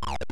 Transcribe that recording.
God.